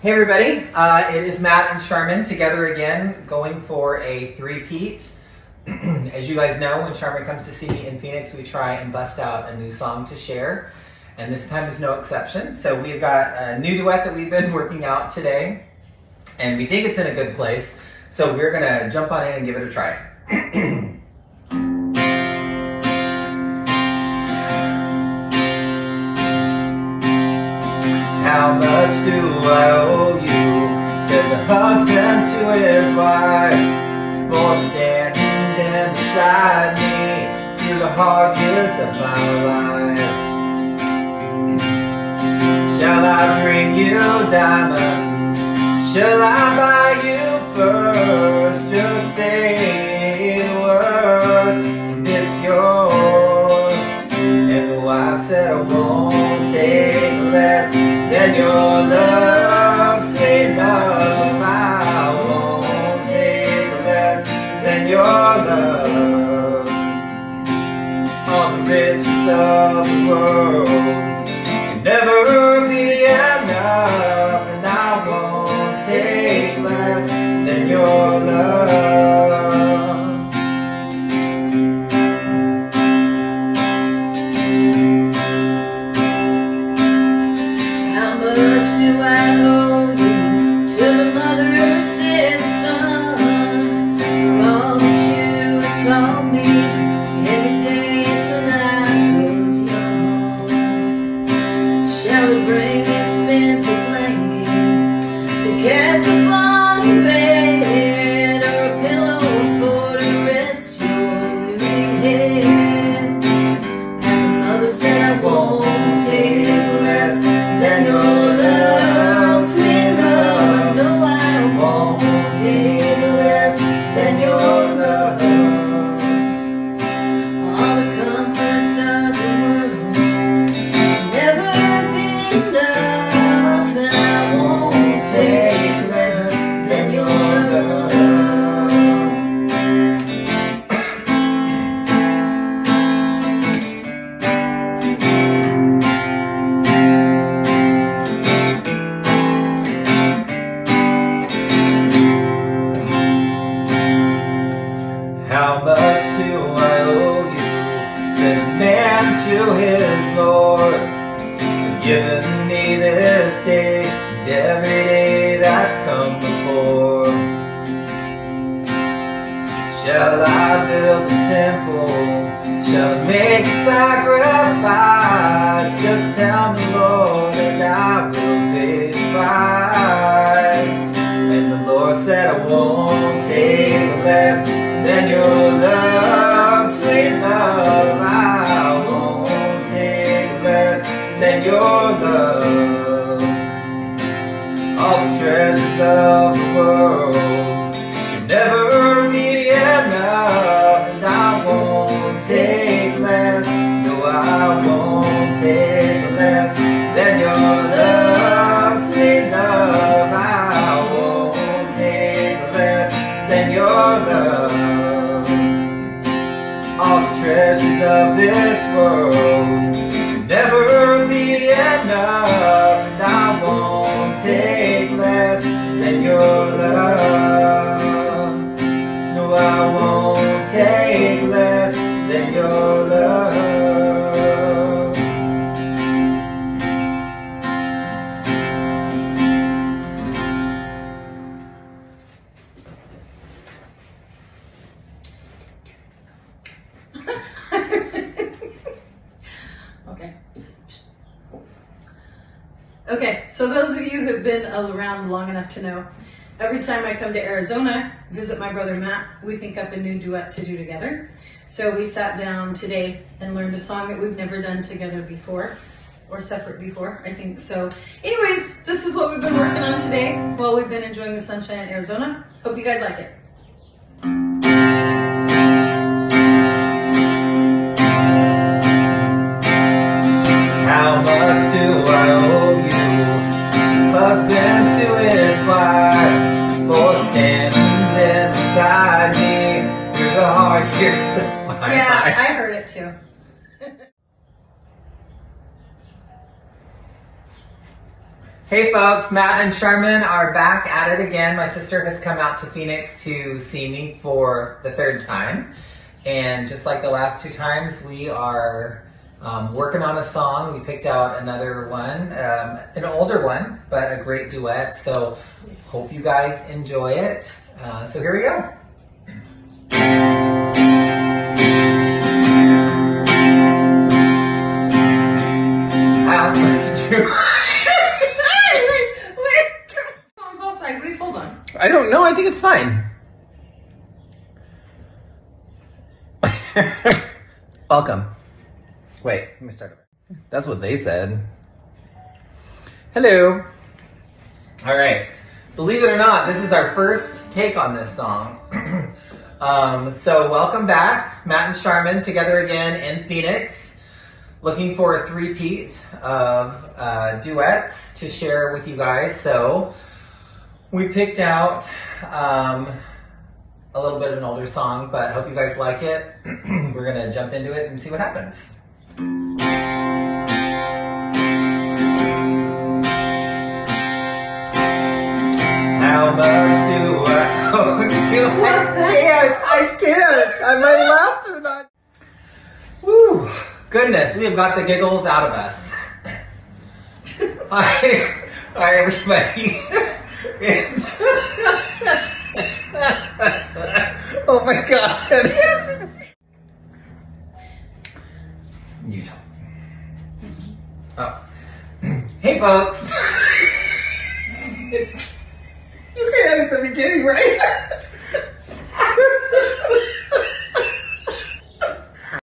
Hey everybody, uh, it is Matt and Charmin together again, going for a three-peat. As you guys know, when Charmin comes to see me in Phoenix, we try and bust out a new song to share, and this time is no exception. So we've got a new duet that we've been working out today, and we think it's in a good place. So we're gonna jump on in and give it a try. do I owe you? Said the husband to his wife For standing beside me Through the hard years of my life Shall I bring you diamonds? Shall I buy you first? Just say Riches of the world. Can never we bring before. Shall I build a temple? Shall I make a sacrifice? Just tell me, Lord, and I will the price. And the Lord said, I won't take less than your love, sweet love. I won't take less than your love. All the treasures of the world can never be enough, and I won't take less. No, I won't take less than your love, sweet love. I won't take less than your love. All the treasures of this world so those of you who've been around long enough to know, every time I come to Arizona, visit my brother Matt, we think up a new duet to do together. So we sat down today and learned a song that we've never done together before, or separate before, I think. So anyways, this is what we've been working on today while we've been enjoying the sunshine in Arizona. Hope you guys like it. The hard my Yeah, life. I heard it too. Hey folks, Matt and Charmin are back at it again. My sister has come out to Phoenix to see me for the third time. And just like the last two times, we are um, working on a song. We picked out another one, um, an older one, but a great duet. So hope you guys enjoy it. Uh, so here we go. Welcome. Wait, let me start over. That's what they said. Hello. All right. Believe it or not, this is our first take on this song. um, so welcome back, Matt and Charmin, together again in Phoenix. Looking for a three-peat of uh, duets to share with you guys. So we picked out um, a little bit of an older song, but hope you guys like it. We're gonna jump into it and see what happens. How much oh, do I owe you? I can't, I can't. I, my laughs are not. Woo! Goodness, we have got the giggles out of us. Hi, hi everybody. It's oh my god. You talk. Oh. Hey folks. you can at the beginning, right?